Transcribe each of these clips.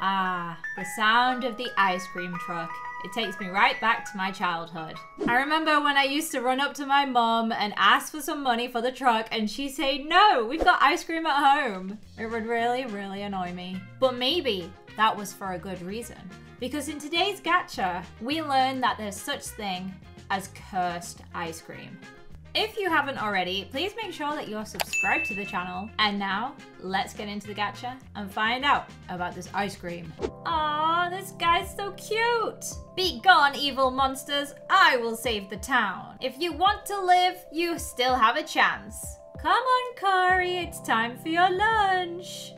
Ah, the sound of the ice cream truck. It takes me right back to my childhood. I remember when I used to run up to my mom and ask for some money for the truck and she'd say, no, we've got ice cream at home. It would really, really annoy me. But maybe that was for a good reason. Because in today's gacha, we learn that there's such thing as cursed ice cream. If you haven't already, please make sure that you're subscribed to the channel. And now, let's get into the gacha and find out about this ice cream. Aw, this guy's so cute! Be gone, evil monsters! I will save the town. If you want to live, you still have a chance. Come on, Kari, it's time for your lunch.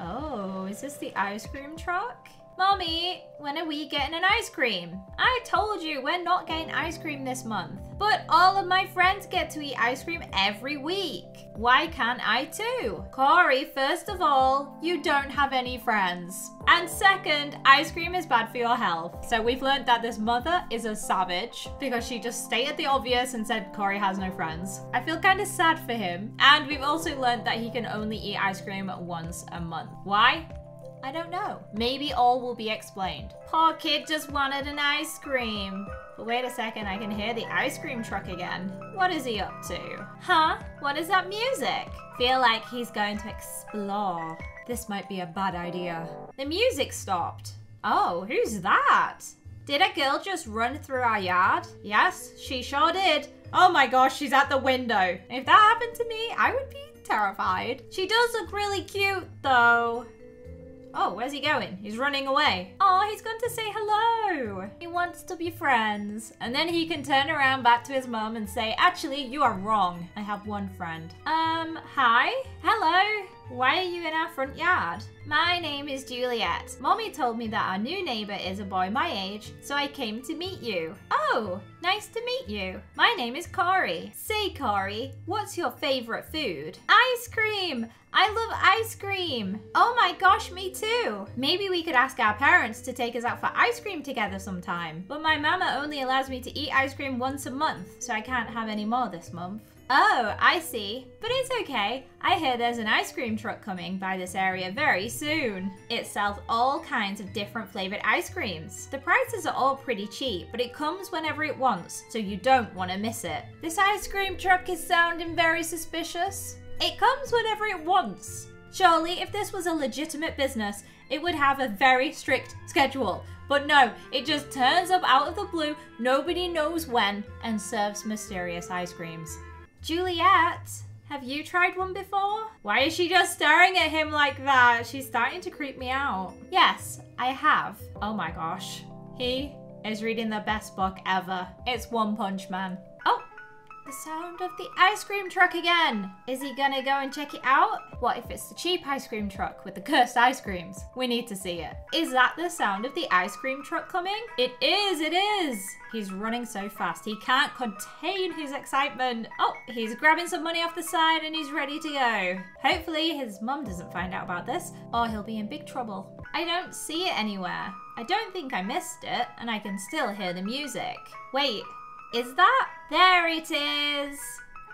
Oh, is this the ice cream truck? Mommy, when are we getting an ice cream? I told you we're not getting ice cream this month. But all of my friends get to eat ice cream every week. Why can't I too? Corey, first of all, you don't have any friends. And second, ice cream is bad for your health. So we've learned that this mother is a savage because she just stated the obvious and said Corey has no friends. I feel kind of sad for him. And we've also learned that he can only eat ice cream once a month. Why? I don't know. Maybe all will be explained. Poor kid just wanted an ice cream. But wait a second, I can hear the ice cream truck again. What is he up to? Huh? What is that music? Feel like he's going to explore. This might be a bad idea. The music stopped. Oh, who's that? Did a girl just run through our yard? Yes, she sure did. Oh my gosh, she's at the window. If that happened to me, I would be terrified. She does look really cute though. Oh, where's he going? He's running away. Oh, he's going to say hello. He wants to be friends. And then he can turn around back to his mum and say, actually, you are wrong. I have one friend. Um, hi? Hello? Why are you in our front yard? My name is Juliet. Mommy told me that our new neighbor is a boy my age, so I came to meet you. Oh, nice to meet you. My name is Corey. Say, Corey, what's your favorite food? Ice cream! I love ice cream. Oh my gosh, me too. Maybe we could ask our parents to take us out for ice cream together sometime. But my mama only allows me to eat ice cream once a month, so I can't have any more this month. Oh, I see. But it's okay. I hear there's an ice cream truck coming by this area very soon. It sells all kinds of different flavored ice creams. The prices are all pretty cheap, but it comes whenever it wants, so you don't want to miss it. This ice cream truck is sounding very suspicious. It comes whenever it wants. Surely, if this was a legitimate business, it would have a very strict schedule. But no, it just turns up out of the blue, nobody knows when, and serves mysterious ice creams. Juliet, have you tried one before? Why is she just staring at him like that? She's starting to creep me out. Yes, I have. Oh my gosh. He is reading the best book ever. It's One Punch Man. The sound of the ice cream truck again. Is he gonna go and check it out? What if it's the cheap ice cream truck with the cursed ice creams? We need to see it. Is that the sound of the ice cream truck coming? It is, it is. He's running so fast. He can't contain his excitement. Oh, he's grabbing some money off the side and he's ready to go. Hopefully his mum doesn't find out about this or he'll be in big trouble. I don't see it anywhere. I don't think I missed it and I can still hear the music. Wait, is that? There it is.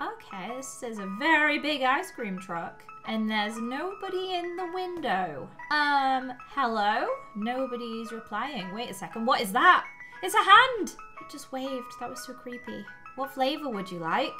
Okay, this is a very big ice cream truck. And there's nobody in the window. Um, hello? Nobody's replying. Wait a second, what is that? It's a hand! It just waved, that was so creepy. What flavor would you like?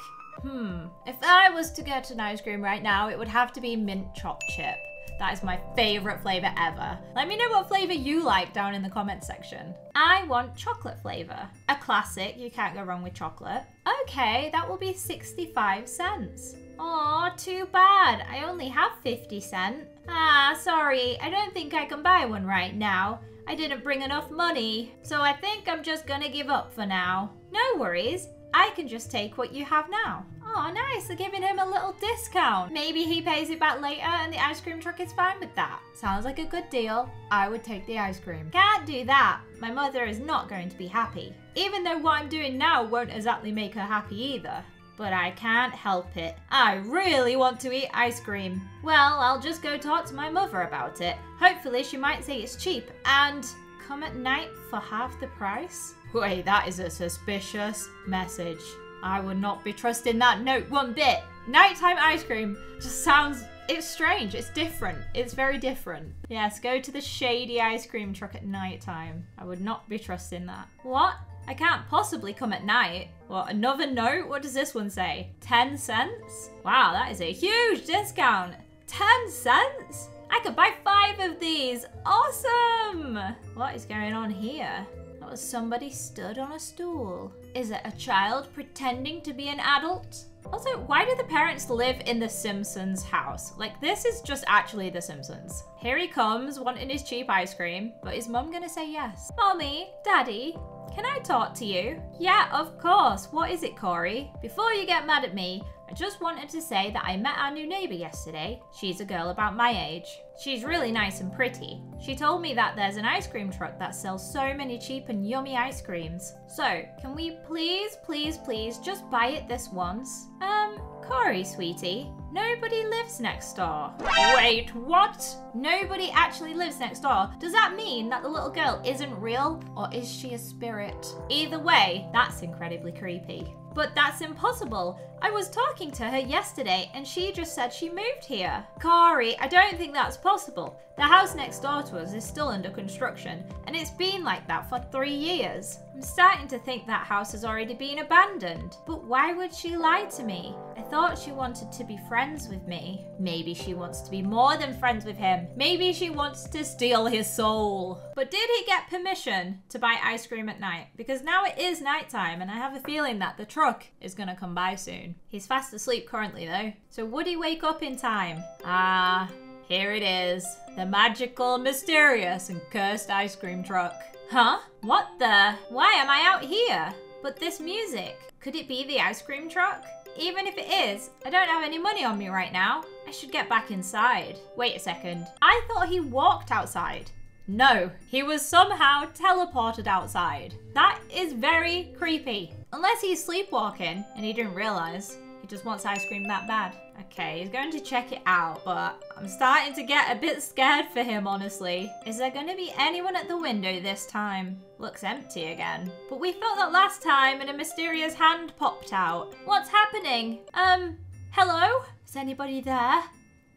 Hmm, if I was to get an ice cream right now, it would have to be mint choc chip. That is my favorite flavor ever. Let me know what flavor you like down in the comments section. I want chocolate flavor. A classic, you can't go wrong with chocolate. Okay, that will be 65 cents. Aw, too bad. I only have 50 cent. Ah, sorry. I don't think I can buy one right now. I didn't bring enough money. So I think I'm just gonna give up for now. No worries. I can just take what you have now. Oh, nice. They're giving him a little discount. Maybe he pays it back later and the ice cream truck is fine with that. Sounds like a good deal. I would take the ice cream. Can't do that. My mother is not going to be happy. Even though what I'm doing now won't exactly make her happy either. But I can't help it. I really want to eat ice cream. Well, I'll just go talk to my mother about it. Hopefully she might say it's cheap and come at night for half the price. Wait, that is a suspicious message. I would not be trusting that note one bit. Nighttime ice cream just sounds It's strange. It's different. It's very different. Yes, go to the shady ice cream truck at night time. I would not be trusting that. What? I can't possibly come at night. What, another note? What does this one say? 10 cents? Wow, that is a huge discount. 10 cents? I could buy five of these. Awesome! What is going on here? Was somebody stood on a stool. Is it a child pretending to be an adult? Also, why do the parents live in the Simpsons house? Like, this is just actually the Simpsons. Here he comes, wanting his cheap ice cream, but is mum gonna say yes? Mommy, daddy, can I talk to you? Yeah, of course. What is it, Corey? Before you get mad at me, I just wanted to say that I met our new neighbour yesterday. She's a girl about my age. She's really nice and pretty. She told me that there's an ice cream truck that sells so many cheap and yummy ice creams. So, can we please, please, please just buy it this once? Um, Corey, sweetie, nobody lives next door. Wait, what? Nobody actually lives next door. Does that mean that the little girl isn't real or is she a spirit? Either way, that's incredibly creepy. But that's impossible. I was talking to her yesterday and she just said she moved here. Corey, I don't think that's possible. The house next door to us is still under construction and it's been like that for three years. I'm starting to think that house has already been abandoned. But why would she lie to me? I thought she wanted to be friends with me. Maybe she wants to be more than friends with him. Maybe she wants to steal his soul. But did he get permission to buy ice cream at night? Because now it is nighttime and I have a feeling that the truck is gonna come by soon. He's fast asleep currently though. So would he wake up in time? Ah, here it is. The magical, mysterious, and cursed ice cream truck. Huh? What the? Why am I out here? But this music, could it be the ice cream truck? Even if it is, I don't have any money on me right now. I should get back inside. Wait a second. I thought he walked outside. No, he was somehow teleported outside. That is very creepy. Unless he's sleepwalking and he didn't realize. He just wants ice cream that bad. Okay, he's going to check it out, but I'm starting to get a bit scared for him, honestly. Is there going to be anyone at the window this time? Looks empty again. But we felt that last time and a mysterious hand popped out. What's happening? Um, hello? Is anybody there?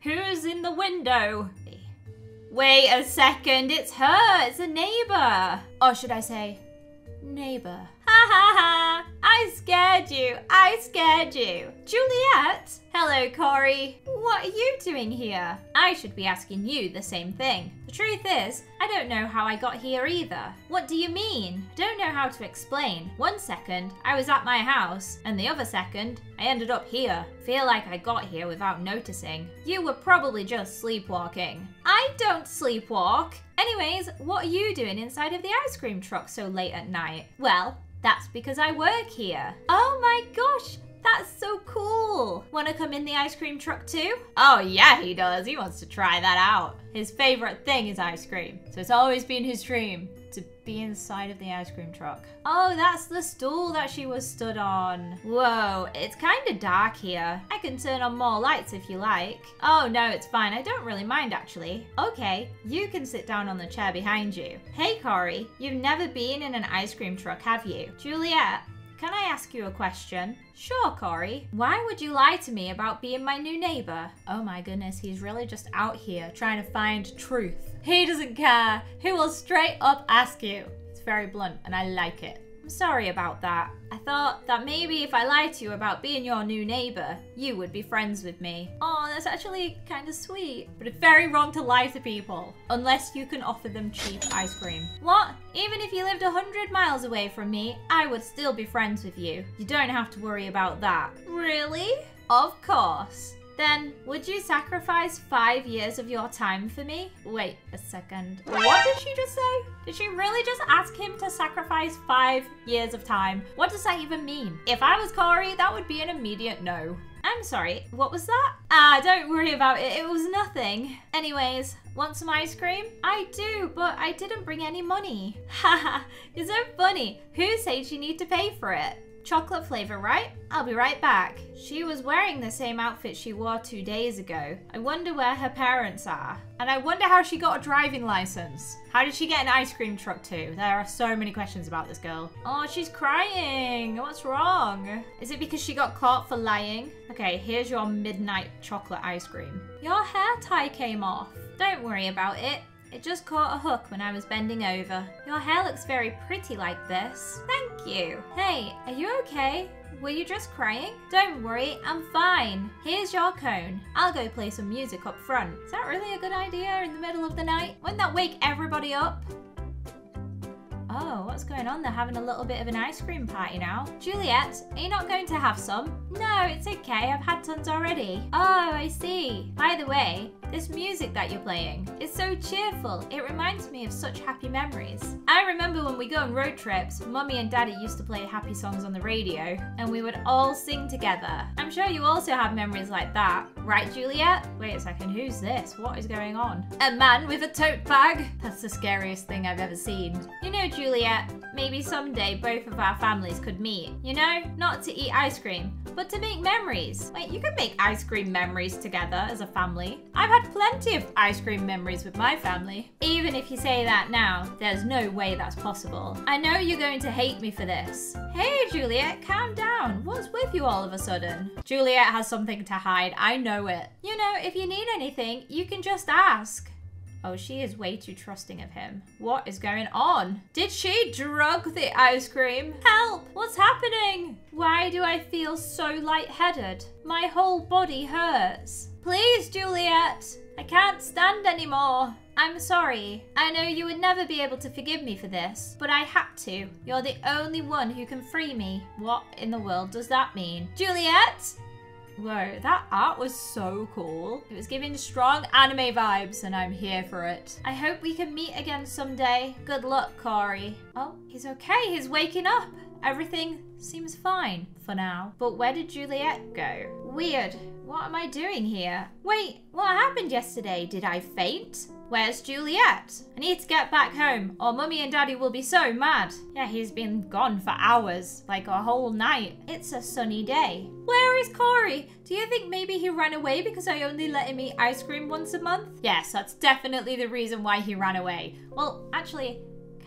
Who's in the window? Wait a second, it's her, it's a neighbor. Or should I say, neighbor. Ha ha ha! I scared you! I scared you! Juliet! Hello, Corey. What are you doing here? I should be asking you the same thing. Truth is, I don't know how I got here either. What do you mean? Don't know how to explain. One second, I was at my house, and the other second, I ended up here. Feel like I got here without noticing. You were probably just sleepwalking. I don't sleepwalk. Anyways, what are you doing inside of the ice cream truck so late at night? Well, that's because I work here. Oh my gosh, that's so cool. Wanna come in the ice cream truck too? Oh yeah, he does. He wants to try that out. His favorite thing is ice cream. So it's always been his dream to be inside of the ice cream truck. Oh, that's the stool that she was stood on. Whoa, it's kind of dark here. I can turn on more lights if you like. Oh no, it's fine. I don't really mind actually. Okay, you can sit down on the chair behind you. Hey Corey, you've never been in an ice cream truck, have you? Juliet, can I ask you a question? Sure, Corey. Why would you lie to me about being my new neighbor? Oh my goodness, he's really just out here trying to find truth. He doesn't care. He will straight up ask you. It's very blunt and I like it. I'm sorry about that. I thought that maybe if I lied to you about being your new neighbor, you would be friends with me. Oh, that's actually kind of sweet. But it's very wrong to lie to people, unless you can offer them cheap ice cream. What? Even if you lived a 100 miles away from me, I would still be friends with you. You don't have to worry about that. Really? Of course. Then, would you sacrifice five years of your time for me? Wait a second. What did she just say? Did she really just ask him to sacrifice five years of time? What does that even mean? If I was Corey, that would be an immediate no. I'm sorry, what was that? Ah, don't worry about it, it was nothing. Anyways, want some ice cream? I do, but I didn't bring any money. Haha, you're so funny. Who said you need to pay for it? Chocolate flavor, right? I'll be right back. She was wearing the same outfit she wore two days ago. I wonder where her parents are. And I wonder how she got a driving license. How did she get an ice cream truck too? There are so many questions about this girl. Oh, she's crying. What's wrong? Is it because she got caught for lying? Okay, here's your midnight chocolate ice cream. Your hair tie came off. Don't worry about it. It just caught a hook when I was bending over. Your hair looks very pretty like this. Thank you. Hey, are you okay? Were you just crying? Don't worry, I'm fine. Here's your cone. I'll go play some music up front. Is that really a good idea in the middle of the night? Wouldn't that wake everybody up? Oh, what's going on? They're having a little bit of an ice cream party now. Juliet, are you not going to have some? No, it's okay. I've had tons already. Oh, I see. By the way, this music that you're playing is so cheerful. It reminds me of such happy memories. I remember when we go on road trips, Mummy and Daddy used to play happy songs on the radio, and we would all sing together. I'm sure you also have memories like that, right, Juliet? Wait a second, who's this? What is going on? A man with a tote bag? That's the scariest thing I've ever seen. You know, Juliet, maybe someday both of our families could meet. You know, not to eat ice cream, but to make memories. Wait, you can make ice cream memories together as a family. I've had plenty of ice cream memories with my family. Even if you say that now, there's no way that's possible. I know you're going to hate me for this. Hey, Juliet, calm down. What's with you all of a sudden? Juliet has something to hide. I know it. You know, if you need anything, you can just ask. Oh, she is way too trusting of him. What is going on? Did she drug the ice cream? Help! What's happening? Why do I feel so lightheaded? My whole body hurts. Please, Juliet! I can't stand anymore. I'm sorry. I know you would never be able to forgive me for this, but I had to. You're the only one who can free me. What in the world does that mean? Juliet! Whoa, that art was so cool. It was giving strong anime vibes and I'm here for it. I hope we can meet again someday. Good luck, Corey. Oh, he's okay. He's waking up. Everything seems fine for now. But where did Juliet go? Weird. What am I doing here? Wait, what happened yesterday? Did I faint? Where's Juliet? I need to get back home or mummy and daddy will be so mad. Yeah, he's been gone for hours, like a whole night. It's a sunny day. Where is Corey? Do you think maybe he ran away because I only let him eat ice cream once a month? Yes, that's definitely the reason why he ran away. Well, actually,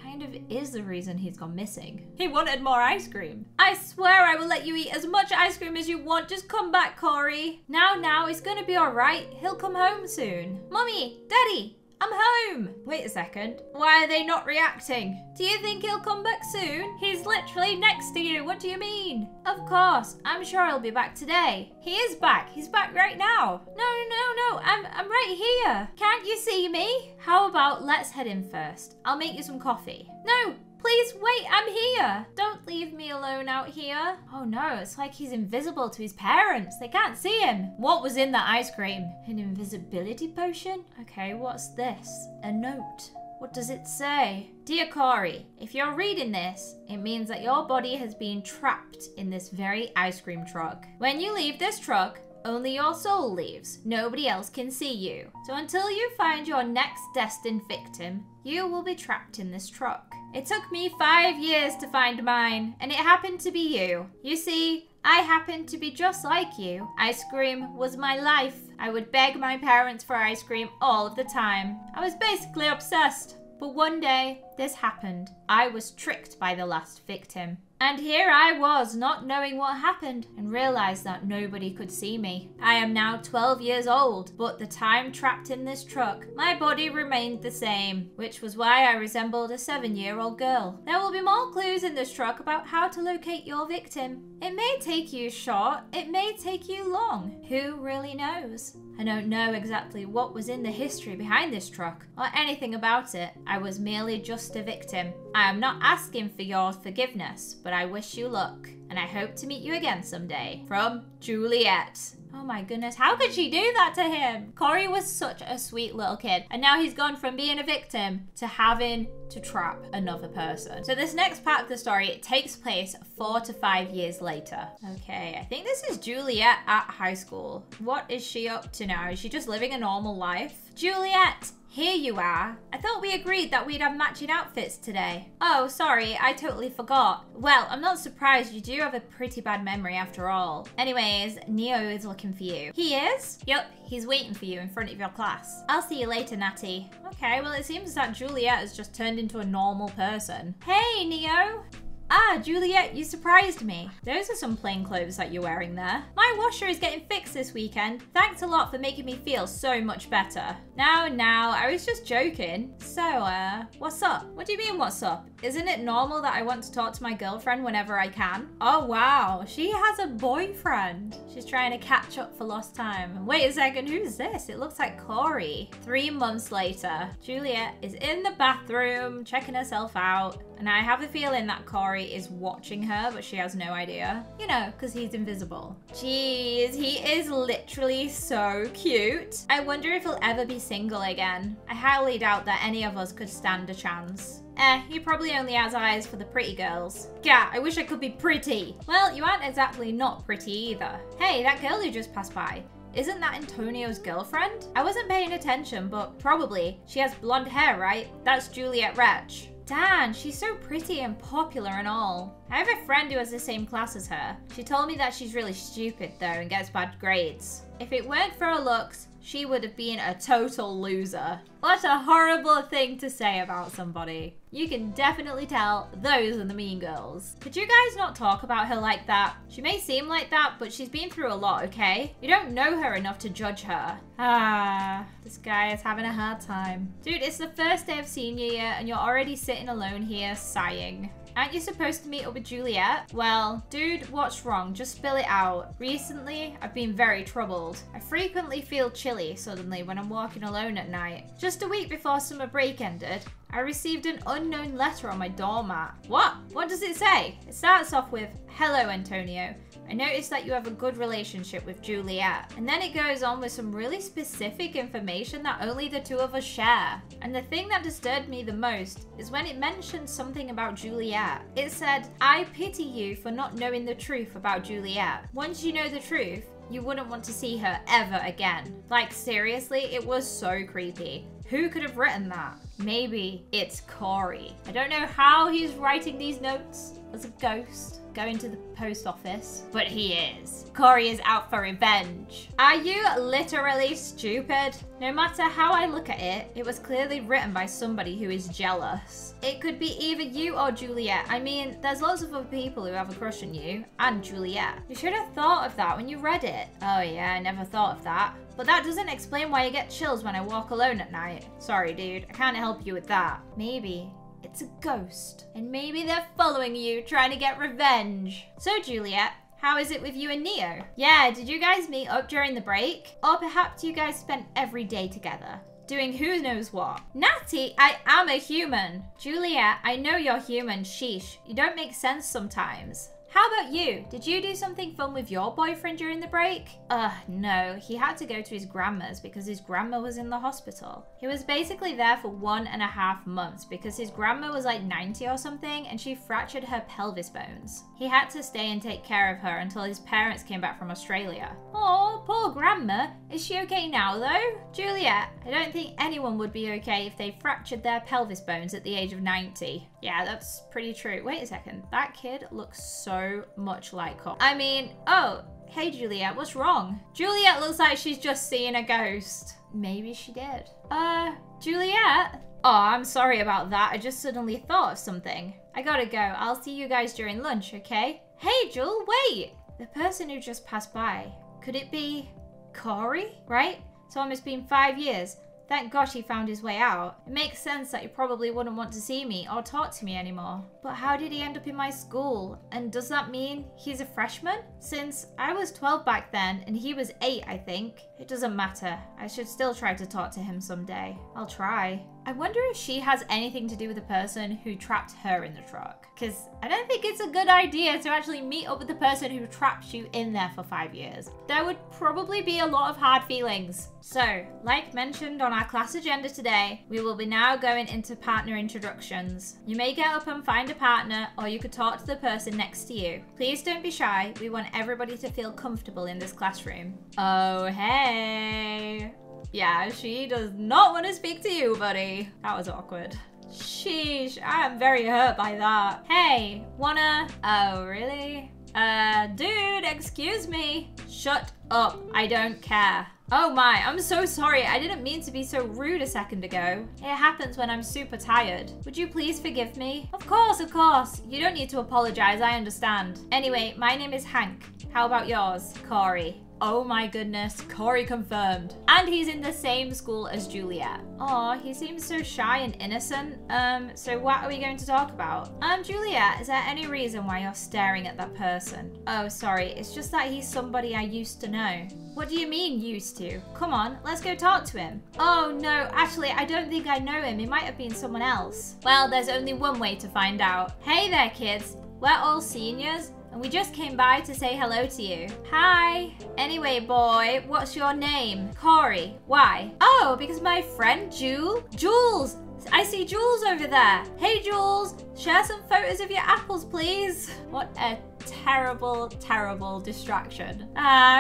kind of is the reason he's gone missing. He wanted more ice cream. I swear I will let you eat as much ice cream as you want. Just come back, Corey. Now, now, it's gonna be alright. He'll come home soon. Mummy, Daddy, I'm home. Wait a second. Why are they not reacting? Do you think he'll come back soon? He's literally next to you. What do you mean? Of course. I'm sure he'll be back today. He is back. He's back right now. No, no, no. I'm, I'm right here. Can't you see me? How about let's head in first? I'll make you some coffee. No, Please wait, I'm here. Don't leave me alone out here. Oh no, it's like he's invisible to his parents. They can't see him. What was in the ice cream? An invisibility potion? Okay, what's this? A note. What does it say? Dear Corey, if you're reading this, it means that your body has been trapped in this very ice cream truck. When you leave this truck, only your soul leaves. Nobody else can see you. So until you find your next destined victim, you will be trapped in this truck. It took me five years to find mine, and it happened to be you. You see, I happened to be just like you. Ice cream was my life. I would beg my parents for ice cream all of the time. I was basically obsessed. But one day, this happened. I was tricked by the last victim. And here I was, not knowing what happened, and realized that nobody could see me. I am now 12 years old, but the time trapped in this truck, my body remained the same, which was why I resembled a seven year old girl. There will be more clues in this truck about how to locate your victim. It may take you short, it may take you long. Who really knows? I don't know exactly what was in the history behind this truck or anything about it. I was merely just a victim. I am not asking for your forgiveness, but I wish you luck and I hope to meet you again someday. From Juliet. Oh my goodness, how could she do that to him? Corey was such a sweet little kid, and now he's gone from being a victim to having to trap another person. So this next part of the story, it takes place four to five years later. Okay, I think this is Juliet at high school. What is she up to now? Is she just living a normal life? Juliet, here you are. I thought we agreed that we'd have matching outfits today. Oh, sorry, I totally forgot. Well, I'm not surprised you do have a pretty bad memory after all. Anyways, Neo is looking for you. He is? Yup, he's waiting for you in front of your class. I'll see you later, Natty. Okay, well it seems that Juliet has just turned into a normal person. Hey, Neo! Ah, Juliet, you surprised me. Those are some plain clothes that you're wearing there. My washer is getting fixed this weekend. Thanks a lot for making me feel so much better. Now, now, I was just joking. So, uh, what's up? What do you mean, what's up? Isn't it normal that I want to talk to my girlfriend whenever I can? Oh, wow. She has a boyfriend. She's trying to catch up for lost time. Wait a second, who's this? It looks like Corey. Three months later, Juliet is in the bathroom, checking herself out. And I have a feeling that Corey is watching her, but she has no idea. You know, because he's invisible. Jeez, he is literally so cute. I wonder if he'll ever be single again. I highly doubt that any of us could stand a chance. Eh, he probably only has eyes for the pretty girls. Yeah, I wish I could be pretty. Well, you aren't exactly not pretty either. Hey, that girl who just passed by. Isn't that Antonio's girlfriend? I wasn't paying attention, but probably. She has blonde hair, right? That's Juliet Wretch. Dan, she's so pretty and popular and all. I have a friend who has the same class as her. She told me that she's really stupid though and gets bad grades. If it weren't for her looks, she would have been a total loser. What a horrible thing to say about somebody. You can definitely tell those are the mean girls. Could you guys not talk about her like that? She may seem like that, but she's been through a lot, okay? You don't know her enough to judge her. Ah, this guy is having a hard time. Dude, it's the first day of senior year and you're already sitting alone here sighing. Aren't you supposed to meet up with Juliet? Well, dude, what's wrong? Just spill it out. Recently, I've been very troubled. I frequently feel chilly suddenly when I'm walking alone at night. Just a week before summer break ended, I received an unknown letter on my doormat. What? What does it say? It starts off with, Hello, Antonio. I noticed that you have a good relationship with Juliet. And then it goes on with some really specific information that only the two of us share. And the thing that disturbed me the most is when it mentioned something about Juliet. It said, I pity you for not knowing the truth about Juliet. Once you know the truth, you wouldn't want to see her ever again. Like, seriously, it was so creepy. Who could have written that? Maybe it's Corey. I don't know how he's writing these notes as a ghost going to the post office, but he is. Corey is out for revenge. Are you literally stupid? No matter how I look at it, it was clearly written by somebody who is jealous. It could be either you or Juliet. I mean, there's lots of other people who have a crush on you, and Juliet. You should have thought of that when you read it. Oh yeah, I never thought of that. But that doesn't explain why you get chills when I walk alone at night. Sorry, dude. I can't help you with that. Maybe it's a ghost. And maybe they're following you, trying to get revenge. So, Juliet, how is it with you and Neo? Yeah, did you guys meet up during the break? Or perhaps you guys spent every day together? Doing who knows what. Natty, I am a human. Juliet, I know you're human, sheesh. You don't make sense sometimes. How about you? Did you do something fun with your boyfriend during the break? Ugh, no. He had to go to his grandma's because his grandma was in the hospital. He was basically there for one and a half months because his grandma was like 90 or something and she fractured her pelvis bones. He had to stay and take care of her until his parents came back from Australia. Oh, poor grandma. Is she okay now though? Juliet, I don't think anyone would be okay if they fractured their pelvis bones at the age of 90. Yeah, that's pretty true. Wait a second. That kid looks so much like her. I mean, oh, hey Juliet, what's wrong? Juliet looks like she's just seeing a ghost. Maybe she did. Uh, Juliet? Oh, I'm sorry about that. I just suddenly thought of something. I gotta go. I'll see you guys during lunch, okay? Hey, Jewel, wait! The person who just passed by, could it be Corey? Right? It's almost been five years. Thank gosh he found his way out. It makes sense that he probably wouldn't want to see me or talk to me anymore. But how did he end up in my school? And does that mean he's a freshman? Since I was 12 back then and he was 8 I think. It doesn't matter. I should still try to talk to him someday. I'll try. I wonder if she has anything to do with the person who trapped her in the truck. Because I don't think it's a good idea to actually meet up with the person who trapped you in there for five years. There would probably be a lot of hard feelings. So, like mentioned on our class agenda today, we will be now going into partner introductions. You may get up and find a partner, or you could talk to the person next to you. Please don't be shy. We want everybody to feel comfortable in this classroom. Oh, hey. Yeah, she does not want to speak to you, buddy. That was awkward. Sheesh, I am very hurt by that. Hey, wanna... Oh, really? Uh, dude, excuse me. Shut up. I don't care. Oh my, I'm so sorry. I didn't mean to be so rude a second ago. It happens when I'm super tired. Would you please forgive me? Of course, of course. You don't need to apologize, I understand. Anyway, my name is Hank. How about yours? Corey. Oh my goodness, Corey confirmed. And he's in the same school as Juliet. Aw, he seems so shy and innocent. Um, so what are we going to talk about? Um, Juliet, is there any reason why you're staring at that person? Oh, sorry, it's just that he's somebody I used to know. What do you mean, used to? Come on, let's go talk to him. Oh, no, actually, I don't think I know him. It might have been someone else. Well, there's only one way to find out. Hey there, kids. We're all seniors and we just came by to say hello to you. Hi. Anyway, boy, what's your name? Corey. Why? Oh, because my friend Jewel. Jules. I see Jules over there. Hey, Jules. Share some photos of your apples, please. What a terrible, terrible distraction. Uh,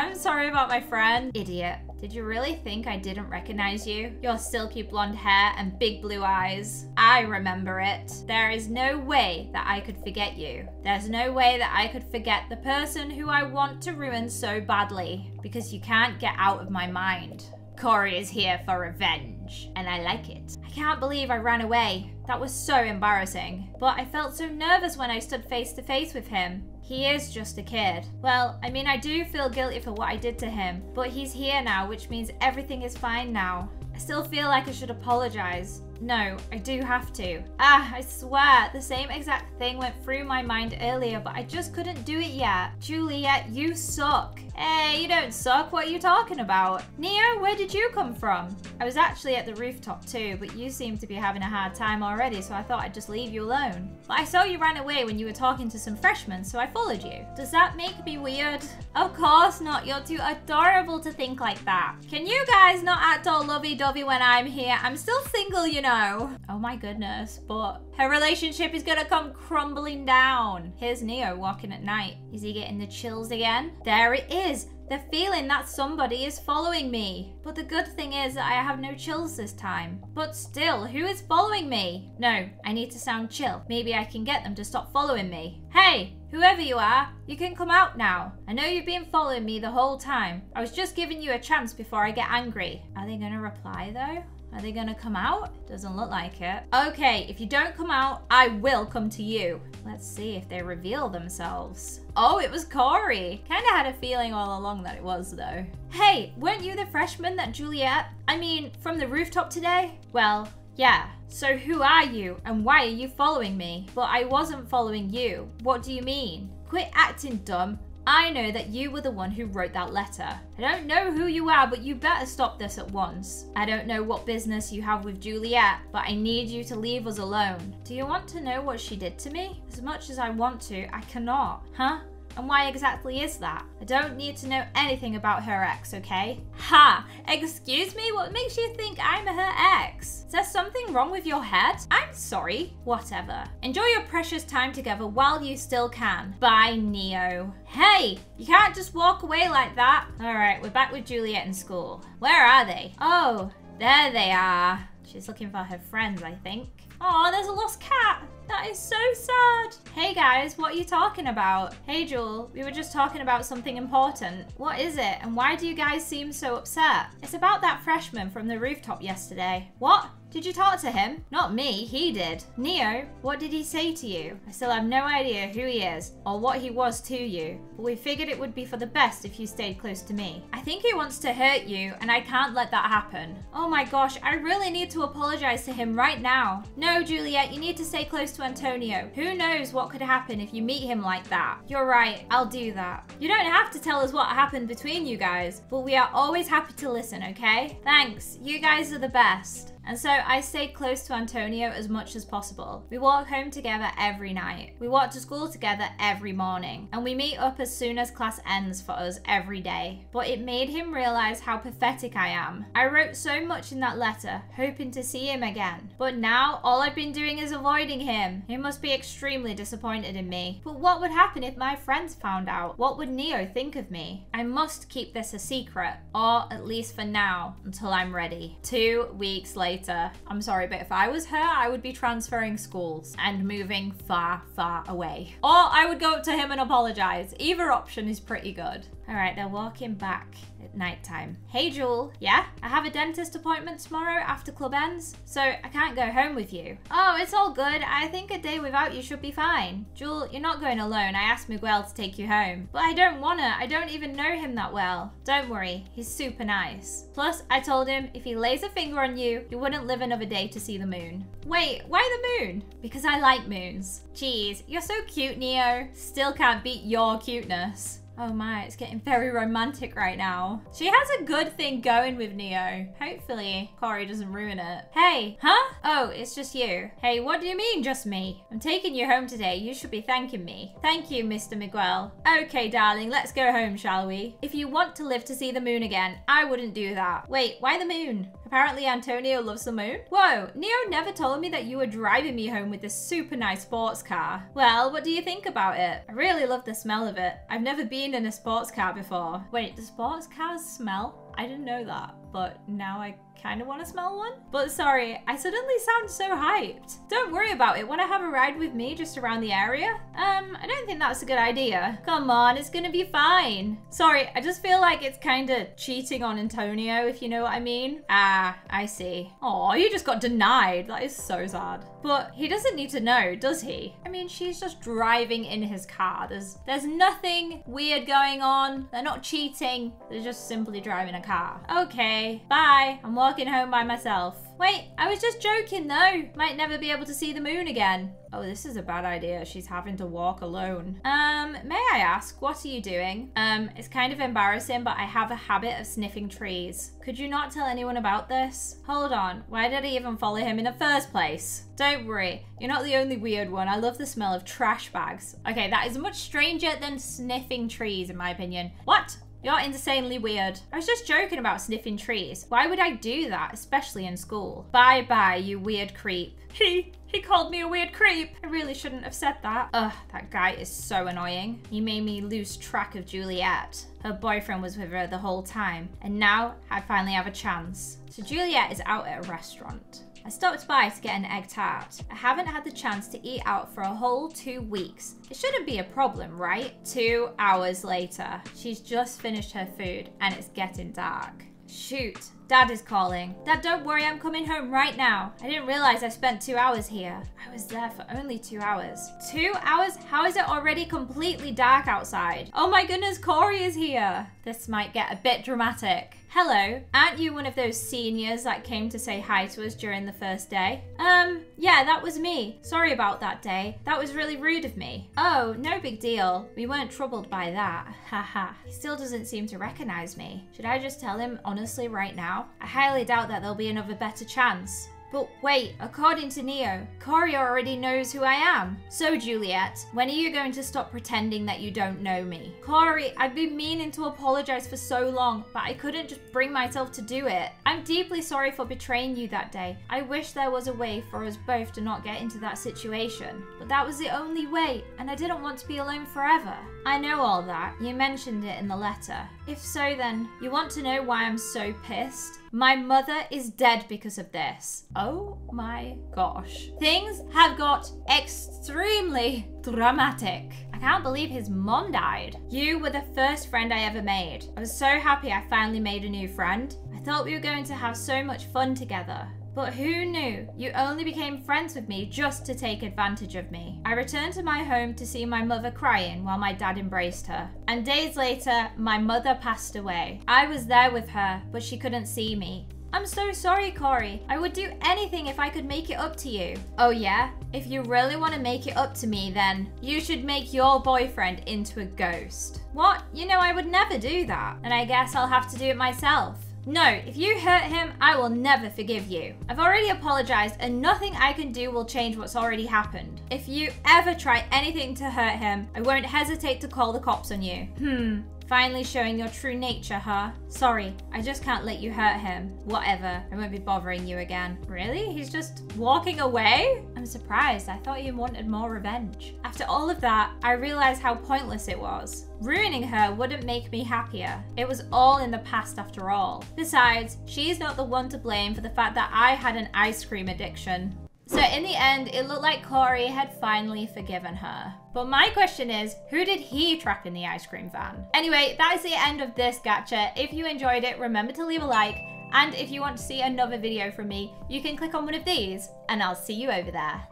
I'm sorry about my friend. Idiot. Did you really think I didn't recognize you? Your silky blonde hair and big blue eyes. I remember it. There is no way that I could forget you. There's no way that I could forget the person who I want to ruin so badly because you can't get out of my mind. Corey is here for revenge, and I like it. I can't believe I ran away. That was so embarrassing. But I felt so nervous when I stood face to face with him. He is just a kid. Well, I mean, I do feel guilty for what I did to him, but he's here now, which means everything is fine now. I still feel like I should apologize. No, I do have to. Ah, I swear, the same exact thing went through my mind earlier, but I just couldn't do it yet. Juliet, you suck. Hey, you don't suck. What are you talking about? Neo, where did you come from? I was actually at the rooftop too, but you seem to be having a hard time already, so I thought I'd just leave you alone. But I saw you ran away when you were talking to some freshmen, so I followed you. Does that make me weird? Of course not. You're too adorable to think like that. Can you guys not act all lovey-dovey when I'm here? I'm still single, you know. Oh my goodness, but her relationship is gonna come crumbling down. Here's Neo walking at night. Is he getting the chills again? There it is. The feeling that somebody is following me. But the good thing is that I have no chills this time. But still, who is following me? No, I need to sound chill. Maybe I can get them to stop following me. Hey, whoever you are, you can come out now. I know you've been following me the whole time. I was just giving you a chance before I get angry. Are they gonna reply though? Are they gonna come out? Doesn't look like it. Okay, if you don't come out, I will come to you. Let's see if they reveal themselves. Oh, it was Corey. Kinda had a feeling all along that it was though. Hey, weren't you the freshman that Juliet, I mean, from the rooftop today? Well, yeah. So who are you and why are you following me? But I wasn't following you. What do you mean? Quit acting dumb I know that you were the one who wrote that letter. I don't know who you are, but you better stop this at once. I don't know what business you have with Juliet, but I need you to leave us alone. Do you want to know what she did to me? As much as I want to, I cannot. Huh? And why exactly is that? I don't need to know anything about her ex, okay? Ha! Excuse me? What makes you think I'm her ex? Is there something wrong with your head? I'm sorry. Whatever. Enjoy your precious time together while you still can. Bye, Neo. Hey! You can't just walk away like that. Alright, we're back with Juliet in school. Where are they? Oh, there they are. She's looking for her friends, I think. Oh, there's a lost cat. That is so sad. Hey guys, what are you talking about? Hey Jewel, we were just talking about something important. What is it and why do you guys seem so upset? It's about that freshman from the rooftop yesterday. What? Did you talk to him? Not me, he did. Neo, what did he say to you? I still have no idea who he is or what he was to you, but we figured it would be for the best if you stayed close to me. I think he wants to hurt you and I can't let that happen. Oh my gosh, I really need to apologize to him right now. No, Juliet, you need to stay close to Antonio. Who knows what could happen if you meet him like that? You're right, I'll do that. You don't have to tell us what happened between you guys, but we are always happy to listen, okay? Thanks, you guys are the best. And so I stayed close to Antonio as much as possible. We walk home together every night. We walk to school together every morning. And we meet up as soon as class ends for us every day. But it made him realize how pathetic I am. I wrote so much in that letter, hoping to see him again. But now all I've been doing is avoiding him. He must be extremely disappointed in me. But what would happen if my friends found out? What would Neo think of me? I must keep this a secret, or at least for now, until I'm ready. Two weeks later. I'm sorry, but if I was her, I would be transferring schools and moving far, far away. Or I would go up to him and apologize. Either option is pretty good. All right, they're walking back at night time. Hey, Jewel. Yeah? I have a dentist appointment tomorrow after club ends, so I can't go home with you. Oh, it's all good. I think a day without you should be fine. Jewel, you're not going alone. I asked Miguel to take you home. But I don't wanna. I don't even know him that well. Don't worry. He's super nice. Plus, I told him if he lays a finger on you, you wouldn't live another day to see the moon. Wait, why the moon? Because I like moons. Jeez, you're so cute, Neo. Still can't beat your cuteness. Oh my, it's getting very romantic right now. She has a good thing going with Neo. Hopefully, Corey doesn't ruin it. Hey, huh? Oh, it's just you. Hey, what do you mean, just me? I'm taking you home today. You should be thanking me. Thank you, Mr. Miguel. Okay, darling, let's go home, shall we? If you want to live to see the moon again, I wouldn't do that. Wait, why the moon? Apparently Antonio loves the moon. Whoa, Neo never told me that you were driving me home with this super nice sports car. Well, what do you think about it? I really love the smell of it. I've never been in a sports car before. Wait, do sports cars smell? I didn't know that, but now I kind of want to smell one. But sorry, I suddenly sound so hyped. Don't worry about it. Want to have a ride with me just around the area? Um, I don't think that's a good idea. Come on, it's gonna be fine. Sorry, I just feel like it's kind of cheating on Antonio, if you know what I mean. Ah, I see. Oh, you just got denied. That is so sad. But he doesn't need to know, does he? I mean, she's just driving in his car. There's there's nothing weird going on. They're not cheating. They're just simply driving a car. Okay, bye. I'm walking home by myself. Wait, I was just joking though. Might never be able to see the moon again. Oh, this is a bad idea. She's having to walk alone. Um, may I ask, what are you doing? Um, it's kind of embarrassing, but I have a habit of sniffing trees. Could you not tell anyone about this? Hold on, why did I even follow him in the first place? Don't worry, you're not the only weird one. I love the smell of trash bags. Okay, that is much stranger than sniffing trees, in my opinion. What? You're insanely weird. I was just joking about sniffing trees. Why would I do that, especially in school? Bye bye, you weird creep. He, he called me a weird creep. I really shouldn't have said that. Ugh, that guy is so annoying. He made me lose track of Juliet. Her boyfriend was with her the whole time. And now I finally have a chance. So Juliet is out at a restaurant. I stopped by to get an egg tart. I haven't had the chance to eat out for a whole two weeks. It shouldn't be a problem, right? Two hours later, she's just finished her food and it's getting dark. Shoot, Dad is calling. Dad, don't worry, I'm coming home right now. I didn't realize I spent two hours here. I was there for only two hours. Two hours? How is it already completely dark outside? Oh my goodness, Corey is here. This might get a bit dramatic. Hello, aren't you one of those seniors that came to say hi to us during the first day? Um, yeah, that was me. Sorry about that day. That was really rude of me. Oh, no big deal. We weren't troubled by that. Haha. he still doesn't seem to recognize me. Should I just tell him honestly right now? I highly doubt that there'll be another better chance. But wait, according to Neo, Corey already knows who I am. So Juliet, when are you going to stop pretending that you don't know me? Corey, I've been meaning to apologize for so long, but I couldn't just bring myself to do it. I'm deeply sorry for betraying you that day. I wish there was a way for us both to not get into that situation. But that was the only way, and I didn't want to be alone forever. I know all that. You mentioned it in the letter. If so then, you want to know why I'm so pissed? My mother is dead because of this. Oh my gosh. Things have got extremely dramatic. I can't believe his mom died. You were the first friend I ever made. I was so happy I finally made a new friend. I thought we were going to have so much fun together. But who knew? You only became friends with me just to take advantage of me. I returned to my home to see my mother crying while my dad embraced her. And days later, my mother passed away. I was there with her, but she couldn't see me. I'm so sorry, Corey. I would do anything if I could make it up to you. Oh yeah? If you really want to make it up to me, then you should make your boyfriend into a ghost. What? You know I would never do that. And I guess I'll have to do it myself. No, if you hurt him, I will never forgive you. I've already apologized and nothing I can do will change what's already happened. If you ever try anything to hurt him, I won't hesitate to call the cops on you. Hmm, Finally showing your true nature, huh? Sorry, I just can't let you hurt him. Whatever, I won't be bothering you again. Really? He's just walking away? I'm surprised. I thought you wanted more revenge. After all of that, I realized how pointless it was. Ruining her wouldn't make me happier. It was all in the past after all. Besides, she's not the one to blame for the fact that I had an ice cream addiction. So in the end, it looked like Corey had finally forgiven her. But my question is, who did he trap in the ice cream van? Anyway, that is the end of this gacha. If you enjoyed it, remember to leave a like. And if you want to see another video from me, you can click on one of these, and I'll see you over there.